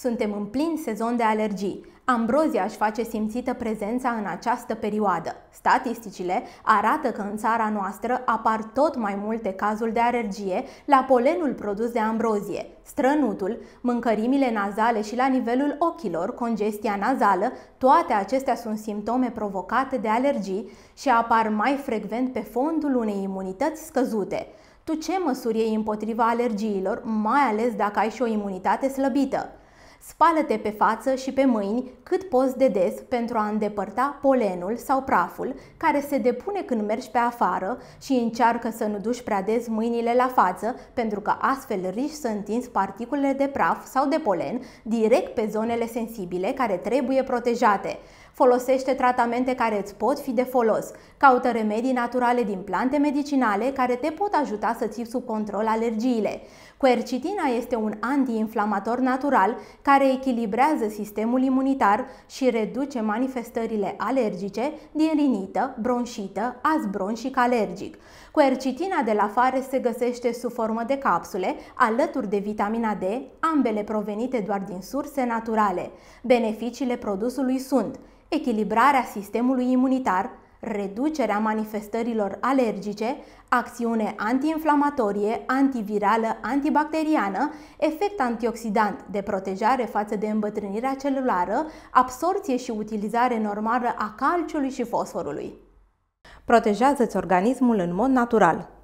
Suntem în plin sezon de alergii. Ambrozia își face simțită prezența în această perioadă. Statisticile arată că în țara noastră apar tot mai multe cazuri de alergie la polenul produs de ambrozie. Strănutul, mâncărimile nazale și la nivelul ochilor, congestia nazală, toate acestea sunt simptome provocate de alergii și apar mai frecvent pe fondul unei imunități scăzute. Tu ce măsuri iei împotriva alergiilor, mai ales dacă ai și o imunitate slăbită? Spală-te pe față și pe mâini cât poți de des pentru a îndepărta polenul sau praful care se depune când mergi pe afară și încearcă să nu duci prea des mâinile la față pentru că astfel riști să întinzi particulele de praf sau de polen direct pe zonele sensibile care trebuie protejate. Folosește tratamente care îți pot fi de folos. Caută remedii naturale din plante medicinale care te pot ajuta să ții sub control alergiile. Quercitina este un antiinflamator natural care echilibrează sistemul imunitar și reduce manifestările alergice din rinită, bronșită, azbronșic alergic. Quercitina de la Fare se găsește sub formă de capsule, alături de vitamina D, ambele provenite doar din surse naturale. Beneficiile produsului sunt echilibrarea sistemului imunitar, reducerea manifestărilor alergice, acțiune antiinflamatorie, antivirală, antibacteriană, efect antioxidant de protejare față de îmbătrânirea celulară, absorție și utilizare normală a calciului și fosforului. Protejează-ți organismul în mod natural.